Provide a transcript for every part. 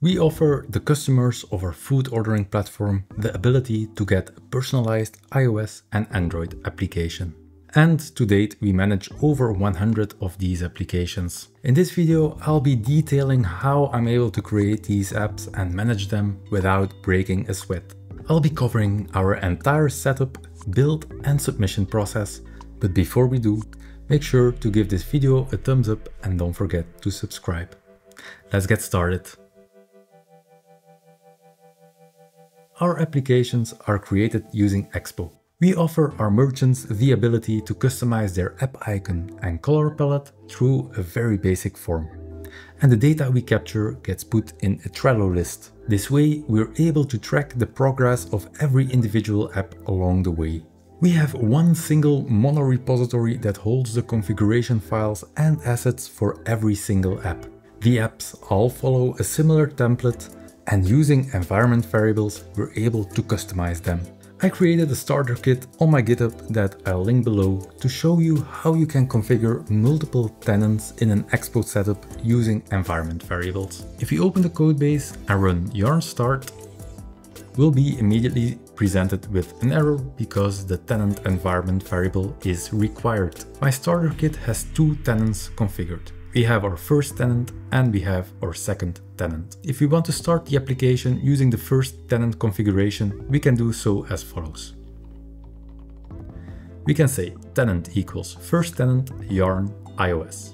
We offer the customers of our food ordering platform the ability to get a personalized iOS and Android application. And to date, we manage over 100 of these applications. In this video, I'll be detailing how I'm able to create these apps and manage them without breaking a sweat. I'll be covering our entire setup, build and submission process. But before we do, make sure to give this video a thumbs up and don't forget to subscribe. Let's get started. Our applications are created using Expo. We offer our merchants the ability to customize their app icon and color palette through a very basic form. And the data we capture gets put in a Trello list. This way, we're able to track the progress of every individual app along the way. We have one single mono repository that holds the configuration files and assets for every single app. The apps all follow a similar template and using environment variables, we're able to customize them. I created a starter kit on my GitHub that I'll link below to show you how you can configure multiple tenants in an Expo setup using environment variables. If you open the codebase and run yarn start, we'll be immediately presented with an error because the tenant environment variable is required. My starter kit has two tenants configured. We have our first tenant and we have our second tenant. If we want to start the application using the first tenant configuration, we can do so as follows. We can say tenant equals first tenant yarn iOS.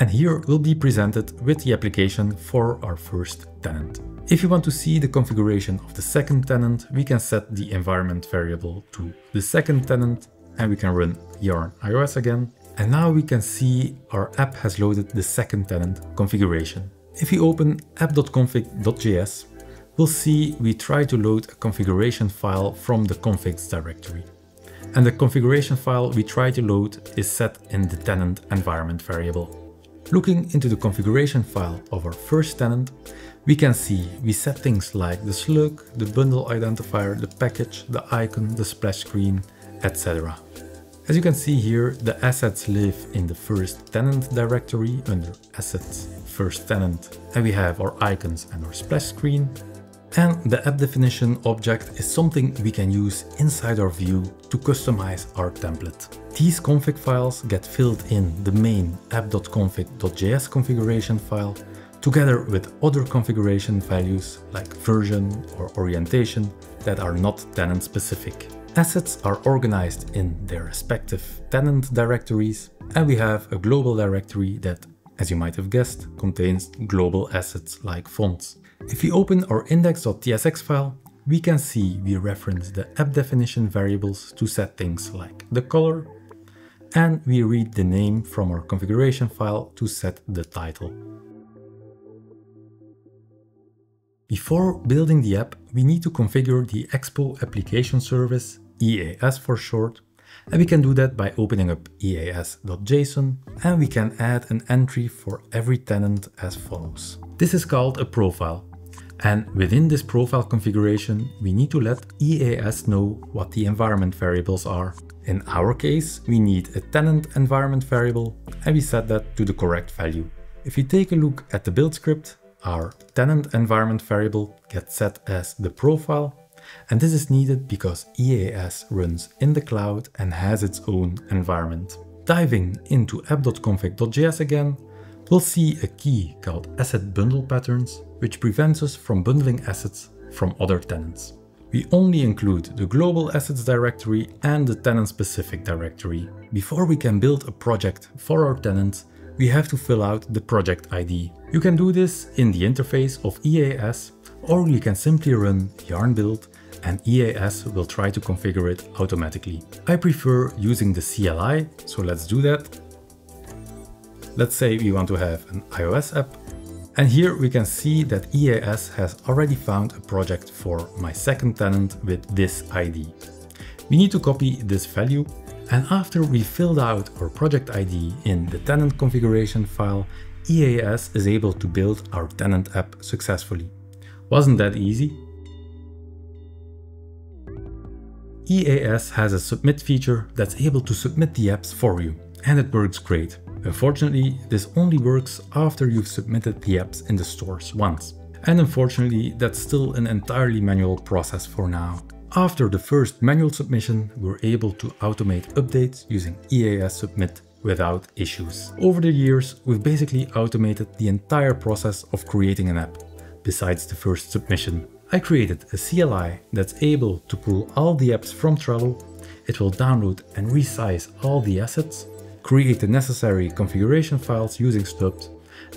And here we'll be presented with the application for our first tenant. If you want to see the configuration of the second tenant, we can set the environment variable to the second tenant and we can run yarn iOS again and now we can see our app has loaded the second tenant configuration. If we open app.config.js, we'll see we try to load a configuration file from the configs directory. And the configuration file we try to load is set in the tenant environment variable. Looking into the configuration file of our first tenant, we can see we set things like the slug, the bundle identifier, the package, the icon, the splash screen, etc. As you can see here, the assets live in the first tenant directory under assets first tenant and we have our icons and our splash screen. And the app definition object is something we can use inside our view to customize our template. These config files get filled in the main app.config.js configuration file together with other configuration values like version or orientation that are not tenant specific. Assets are organized in their respective tenant directories, and we have a global directory that, as you might have guessed, contains global assets like fonts. If we open our index.tsx file, we can see we reference the app definition variables to set things like the color, and we read the name from our configuration file to set the title. Before building the app, we need to configure the Expo application service EAS for short. And we can do that by opening up eas.json and we can add an entry for every tenant as follows. This is called a profile. And within this profile configuration, we need to let EAS know what the environment variables are. In our case, we need a tenant environment variable and we set that to the correct value. If we take a look at the build script, our tenant environment variable gets set as the profile and this is needed because EAS runs in the cloud and has its own environment. Diving into app.config.js again, we'll see a key called asset bundle patterns, which prevents us from bundling assets from other tenants. We only include the global assets directory and the tenant specific directory. Before we can build a project for our tenants, we have to fill out the project ID. You can do this in the interface of EAS or you can simply run yarn build and EAS will try to configure it automatically. I prefer using the CLI, so let's do that. Let's say we want to have an iOS app. And here we can see that EAS has already found a project for my second tenant with this ID. We need to copy this value and after we filled out our project ID in the tenant configuration file, EAS is able to build our tenant app successfully. Wasn't that easy? EAS has a submit feature that's able to submit the apps for you, and it works great. Unfortunately, this only works after you've submitted the apps in the stores once. And unfortunately, that's still an entirely manual process for now. After the first manual submission, we were able to automate updates using EAS Submit without issues. Over the years, we've basically automated the entire process of creating an app, besides the first submission. I created a CLI that's able to pull all the apps from Trello, it will download and resize all the assets, create the necessary configuration files using stubs,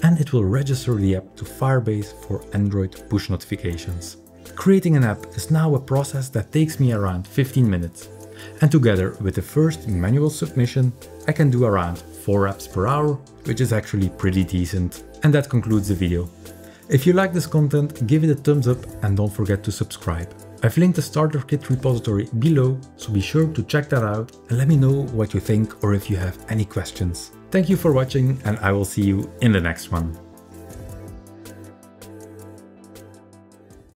and it will register the app to Firebase for Android push notifications. Creating an app is now a process that takes me around 15 minutes, and together with the first manual submission, I can do around 4 apps per hour, which is actually pretty decent. And that concludes the video. If you like this content, give it a thumbs up and don't forget to subscribe. I've linked the starter kit repository below, so be sure to check that out and let me know what you think or if you have any questions. Thank you for watching and I will see you in the next one.